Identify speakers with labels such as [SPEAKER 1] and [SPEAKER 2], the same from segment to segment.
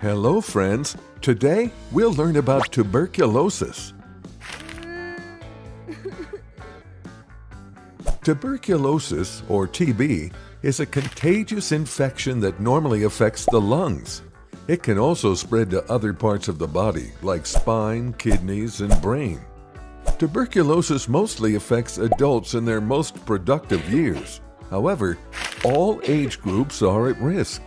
[SPEAKER 1] Hello, friends. Today we'll learn about tuberculosis. Tuberculosis, or TB, is a contagious infection that normally affects the lungs. It can also spread to other parts of the body, like spine, kidneys, and brain. Tuberculosis mostly affects adults in their most productive years. However, all age groups are at risk.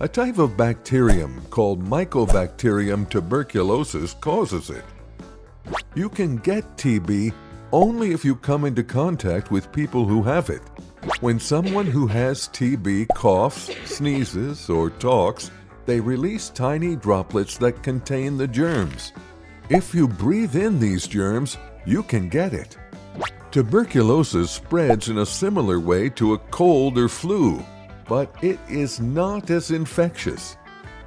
[SPEAKER 1] A type of bacterium called Mycobacterium tuberculosis causes it. You can get TB only if you come into contact with people who have it. When someone who has TB coughs, sneezes, or talks, they release tiny droplets that contain the germs. If you breathe in these germs, you can get it. Tuberculosis spreads in a similar way to a cold or flu, but it is not as infectious.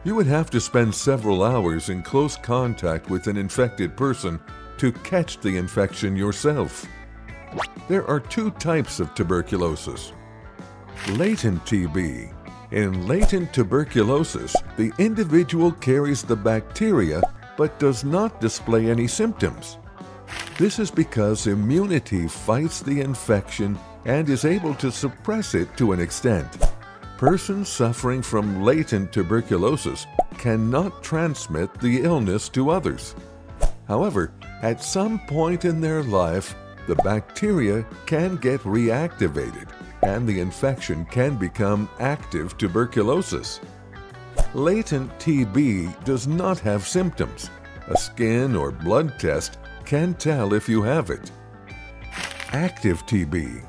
[SPEAKER 1] You would have to spend several hours in close contact with an infected person to catch the infection yourself. There are two types of tuberculosis. Latent TB. In latent tuberculosis, the individual carries the bacteria but does not display any symptoms. This is because immunity fights the infection and is able to suppress it to an extent. Persons suffering from latent tuberculosis cannot transmit the illness to others. However, at some point in their life, the bacteria can get reactivated and the infection can become active tuberculosis. Latent TB does not have symptoms. A skin or blood test can tell if you have it. Active TB.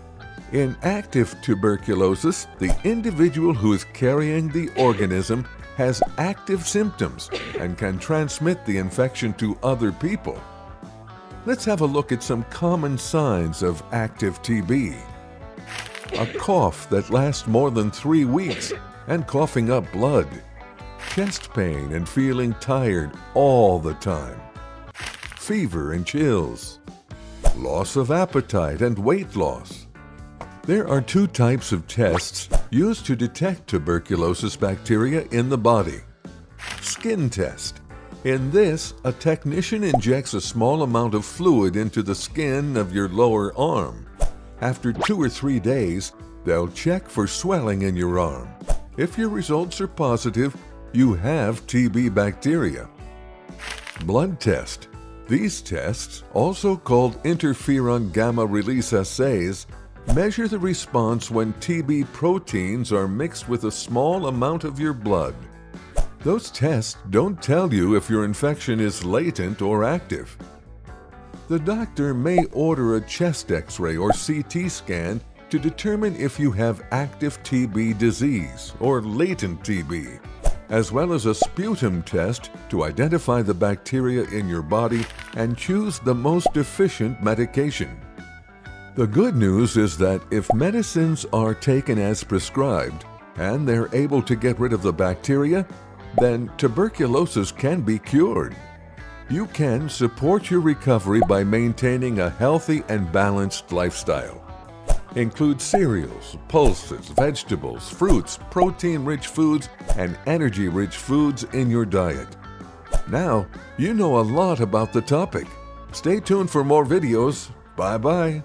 [SPEAKER 1] In active tuberculosis, the individual who is carrying the organism has active symptoms and can transmit the infection to other people. Let's have a look at some common signs of active TB. A cough that lasts more than three weeks and coughing up blood. Chest pain and feeling tired all the time. Fever and chills. Loss of appetite and weight loss. There are two types of tests used to detect tuberculosis bacteria in the body. Skin test. In this, a technician injects a small amount of fluid into the skin of your lower arm. After two or three days, they'll check for swelling in your arm. If your results are positive, you have TB bacteria. Blood test. These tests, also called interferon gamma release assays, measure the response when TB proteins are mixed with a small amount of your blood. Those tests don't tell you if your infection is latent or active. The doctor may order a chest x-ray or CT scan to determine if you have active TB disease or latent TB, as well as a sputum test to identify the bacteria in your body and choose the most efficient medication. The good news is that if medicines are taken as prescribed and they're able to get rid of the bacteria, then tuberculosis can be cured. You can support your recovery by maintaining a healthy and balanced lifestyle. Include cereals, pulses, vegetables, fruits, protein-rich foods, and energy-rich foods in your diet. Now, you know a lot about the topic. Stay tuned for more videos. Bye-bye.